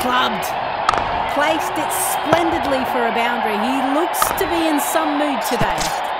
Clubbed. Placed it splendidly for a boundary. He looks to be in some mood today.